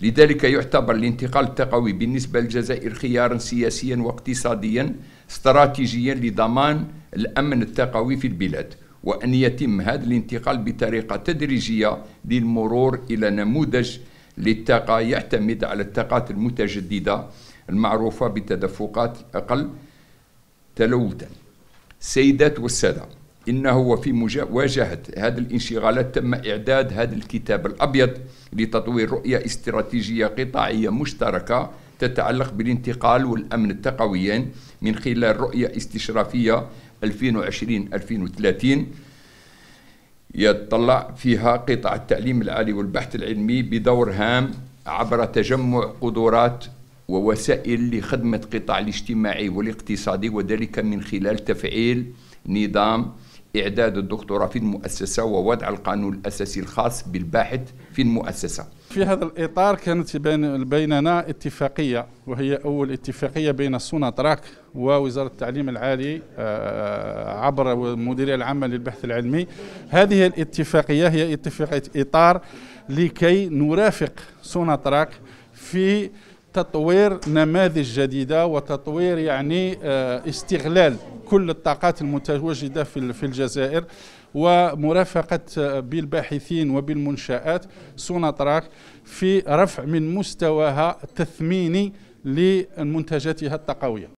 لذلك يعتبر الانتقال التقوي بالنسبة للجزائر خيارا سياسيا واقتصاديا استراتيجيا لضمان الأمن التقوي في البلاد وأن يتم هذا الانتقال بطريقة تدريجية للمرور إلى نموذج للطاقة يعتمد على الطاقات المتجددة المعروفة بتدفقات أقل تلوثا. السيدات والسادة. إنه وفي مواجهة هذه الانشغالات تم إعداد هذا الكتاب الأبيض لتطوير رؤية استراتيجية قطاعية مشتركة تتعلق بالانتقال والأمن التقويين من خلال رؤية استشرافية 2020-2030 يتطلع فيها قطاع التعليم العالي والبحث العلمي بدور هام عبر تجمع قدرات ووسائل لخدمة القطاع الاجتماعي والاقتصادي وذلك من خلال تفعيل نظام إعداد الدكتوراه في المؤسسة ووضع القانون الأساسي الخاص بالباحث في المؤسسة. في هذا الإطار كانت بين بيننا اتفاقية وهي أول اتفاقية بين سوناتراك ووزارة التعليم العالي آه، عبر المديرية العامة للبحث العلمي. هذه الاتفاقية هي اتفاقية إطار لكي نرافق سوناتراك في تطوير نماذج جديدة وتطوير يعني آه، استغلال كل الطاقات المتواجدة في الجزائر ومرافقة آه، بالباحثين وبالمنشآت سوناتراك في رفع من مستواها التثميني لمنتجاتها الطاقوية.